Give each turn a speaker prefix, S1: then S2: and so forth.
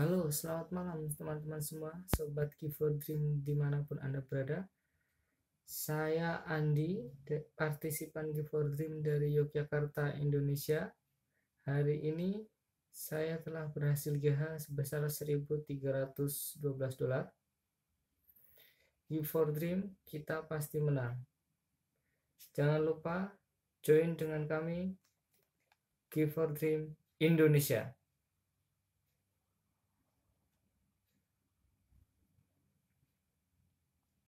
S1: Halo, selamat malam teman-teman semua, sobat Give Dream di mana pun Anda berada. Saya Andi, partisipan Give Dream dari Yogyakarta, Indonesia. Hari ini saya telah berhasil GH sebesar 1312 dolar. Give Dream, kita pasti menang. Jangan lupa join dengan kami Give Dream Indonesia.